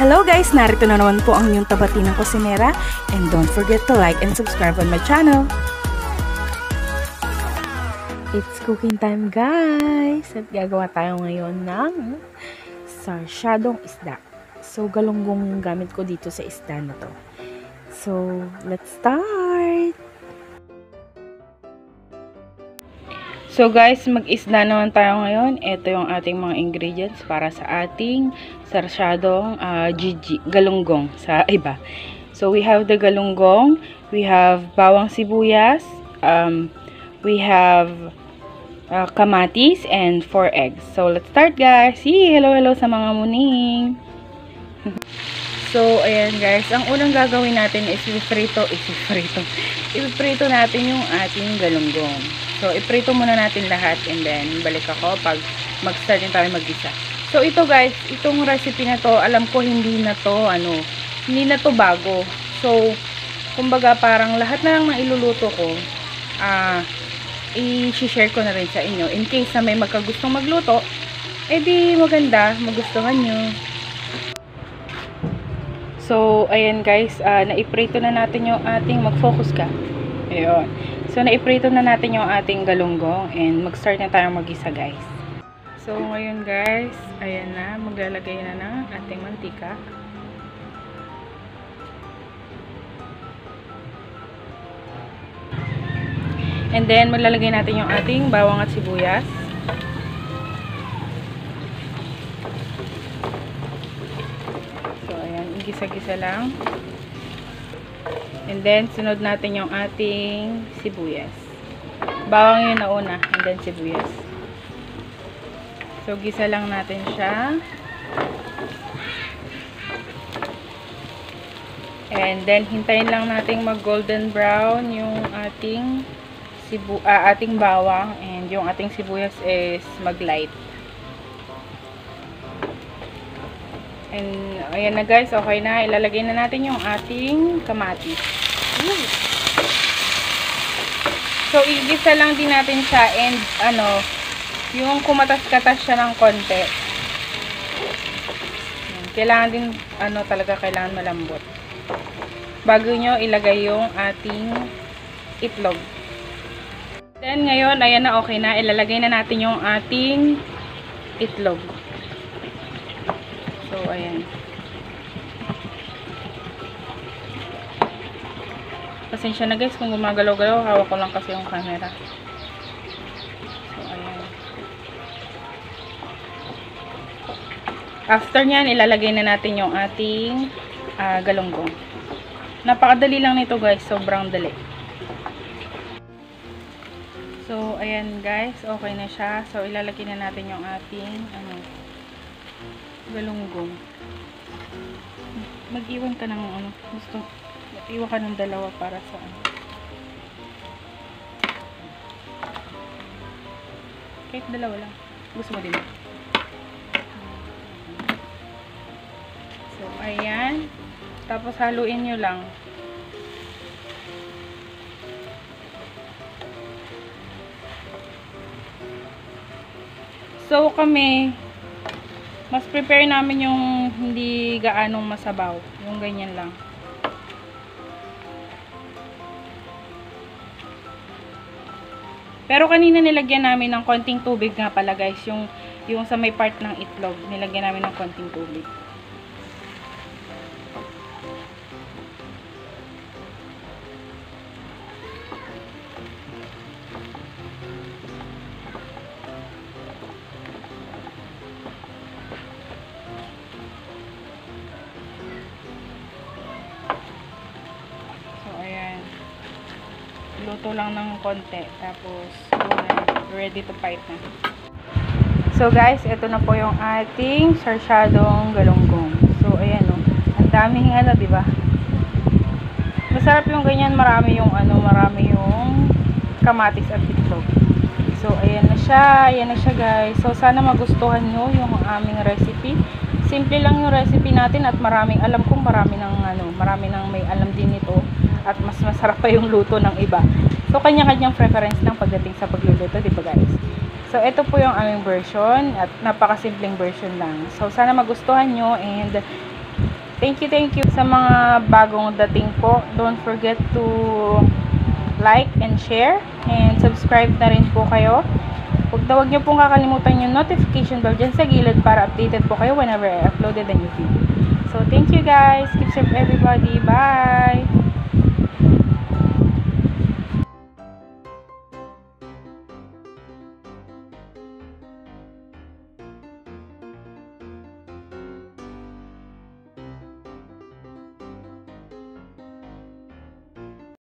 Hello guys! Narito na naman po ang inyong tabati ng kusinera and don't forget to like and subscribe on my channel. It's cooking time guys! At gagawa tayo ngayon ng sarsyadong isda. So galunggong gamit ko dito sa isda na to. So let's start! So guys, mag-isda naman tayo ngayon. Ito yung ating mga ingredients para sa ating sarsyadong uh, gigi, galunggong sa iba. So we have the galunggong, we have bawang sibuyas, um, we have uh, kamatis, and 4 eggs. So let's start guys! See, hello hello sa mga muning! so ayan guys, ang unang gagawin natin is i-frito, i-frito, i-frito natin yung ating galunggong. So, iprito muna natin lahat and then balik ako pag mag-start tayo mag-isa. So, ito guys, itong recipe na to, alam ko hindi na to, ano, hindi na to bago. So, kumbaga parang lahat na lang ng iluluto ko, ah, uh, i-share ko na rin sa inyo. In case na may magkagustong magluto, edi maganda, magustuhan nyo. So, ayan guys, uh, naiprito na natin yung ating mag-focus ka. Ayun. So, naiprito na natin yung ating galunggong and mag-start na tayo mag-isa guys. So, ngayon guys, ayan na, maglalagay na ng ating mantika. And then, maglalagay natin yung ating bawang at sibuyas. So, ayan, igisa-gisa lang. And then, sunod natin yung ating sibuyas. Bawang yun na una. And then, sibuyas. So, gisa lang natin siya. And then, hintayin lang natin mag golden brown yung ating sibu uh, ating bawang and yung ating sibuyas is mag And, ayan na guys, okay na. Ilalagay na natin yung ating kamatis. So, igisa lang din natin siya and, ano, yung kumatas-katas siya ng konti. Kailangan din, ano, talaga kailangan malambot. Bago nyo ilagay yung ating itlog. Then, ngayon, ayan na, okay na. Ilalagay na natin yung ating itlog. Ayan. Pasensya na guys kung gumagalaw-galaw. Hawak ko lang kasi yung camera. So, ayan. After nyan, ilalagay na natin yung ating uh, galunggong. Napakadali lang nito guys. Sobrang dali. So, ayan guys. Okay na siya. So, ilalagay na natin yung ating ano, galunggong. Mag-iwan ka ng ano, gusto, mag-iwan ka ng dalawa para sa ano. Kahit dalawa lang. Gusto mo din. So, ayan. Tapos haluin nyo lang. So, kami, mas prepare namin yung hindi gaanong masabaw. Yung ganyan lang. Pero kanina nilagyan namin ng konting tubig nga pala guys. Yung, yung sa may part ng itlog. Nilagyan namin ng konting tubig. Luto lang ng konti. Tapos, ready to fight na. So guys, ito na po yung ating sarsyadong galunggong. So, ayan o. Oh. Ang daming ano, ba? Masarap yung ganyan. Marami yung ano, marami yung kamatis at itlog. So, ayan na siya. Ayan na siya guys. So, sana magustuhan nyo yung aming recipe. Simple lang yung recipe natin at maraming, alam kong marami ng ano, marami nang may alam din ito at mas masarap pa yung luto ng iba. So, kanya-kanyang preference lang pagdating sa pagluluto, di ba guys? So, ito po yung aming version at napakasimpleng version lang. So, sana magustuhan nyo and thank you, thank you sa mga bagong dating po. Don't forget to like and share and subscribe na rin po kayo. Huwag na niyo pong kakalimutan yung notification bell dyan sa gilid para updated po kayo whenever I uploaded a new video. So, thank you guys. Keep safe everybody. Bye!